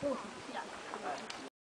不行，不。